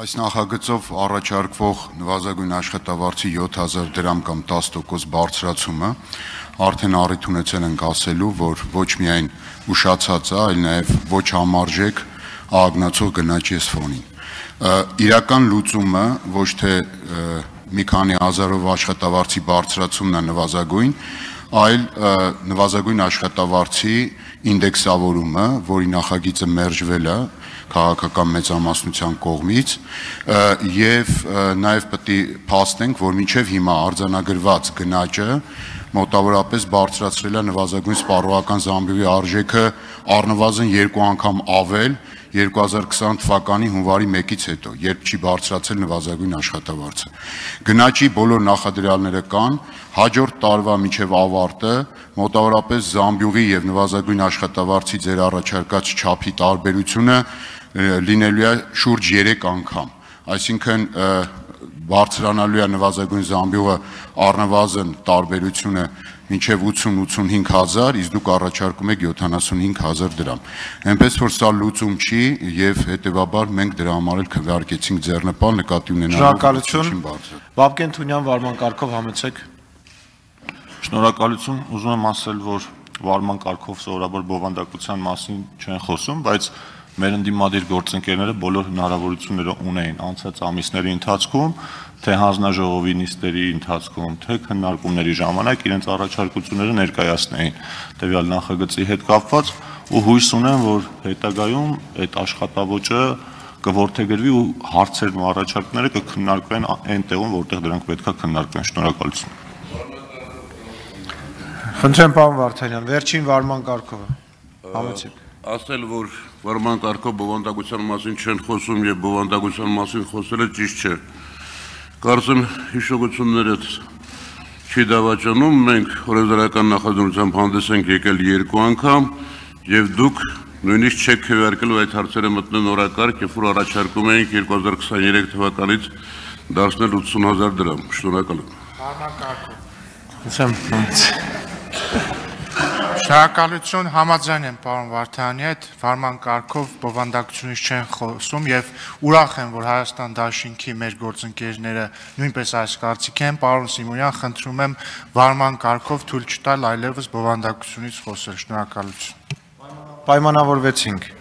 Այս նախագծով առաջարկվող նվազագույն աշխատավարձի 7000 դրամ կամ 10% բարձրացումը արդեն առիթ ունեցել ենք ասելու, որ ոչ միայն ուշացած է, այլ նաև ոչ համարժեք ագնացող գնաճ ես ֆոնին։ Իրական լուծումը ոչ թե մի քանի հազարով աշխատավարձի բարձրացումն է նվազագույն, այլ նվազագույն աշխատավարձի ինդեքսավորումը, որի նախագիծը մերժվել է քաղաքական մեծամասնության կողմից եւ նաեւ պետք է փաստենք, որ մինչեւ հիմա արձանագրված գնաճը մոտավորապես բարձրացրել է նվազագույն սպառողական զամբյուղի արժեքը առնվազն 2 անգամ ավել 2020 թվականի հունվարի 1-ից հետո, երբ չի բարձրացել նվազագույն աշխատավարձը։ Գնաճի բոլոր նախադրյալները կան, հաջորդ տարվա միջև ավարտը մոտավորապես զամբյուղի եւ նվազագույն աշխատավարձի ձեր առաջարկած չափի տարբերությունը լինելու է շուրջ 3 անգամ։ Այսինքն բարձրանալու է նվազագույն զամբյուղը առնվազն տարբերությունը մինչև 80-85 հազար, իսկ դուք առաջարկում եք 75 հազար դրամ։ Էնպես որ սա լուծում չի եւ հետեւաբար մենք դրա համար էլ քվեարկեցինք ձեռնպալ նկատի ունենալով Շնորհակալություն։ Բաբկեն Թունյան վարման կարգով համեցեք։ Շնորհակալություն։ Ուզում եմ ասել, որ վարման կարգով սովորաբար բովանդակության մասին չեն խոսում, բայց մեր ընդդիմադիր գործընկերները բոլոր հնարավորությունները ունեին անցած ամիսների ընթացքում, թե հանձնաժողովի նիստերի ընթացքում, թե քննարկումների ժամանակ իրենց առաջարկությունները ներկայացնեին տվյալ նախագծի հետ կապված ու հույս ունեմ, որ հետագայում այդ աշխատավոճը կորթեգրվի ու հարցերն ու առաջարկները կքննարկվեն այն տեղում, որտեղ դրանք պետքա քննարկվեն։ Շնորհակալություն։ Խնդրեմ պարոն Վարդանյան, վերջին վարման կարգով համեցեք ասել, որ վարման կարգով բովանդակության մասին չեն խոսում եւ բովանդակության մասին խոսելը ճիշտ չէ։ Կարծեմ հիշողությունները չի դավաճանում, մենք օրենսդրական նախաձեռնությամբ հանդես ենք եկել երկու անգամ եւ դուք նույնիսկ չեք քվեարկել այդ հարցերը մտնել օրակարգ, երբ որ առաջարկում էինք 2023 թվականից դարձնել 80000 դրամ։ Շնորհակալ եմ։ Վարման կարգով։ Շնորհակալություն համաձայն եմ պարոն Վարդանի հետ, վարման կարգով բովանդակությունից չեն խոսում եւ ուրախ եմ, որ Հայաստան Դաշինքի մեր գործընկերները նույնպես այս կարծիք են։ Պարոն Սիմոնյան, խնդրում եմ վարման կարգով թույլ չտալ այլևս բովանդակությունից խոսել։ Շնորհակալություն։ Պայմանավորվեցինք։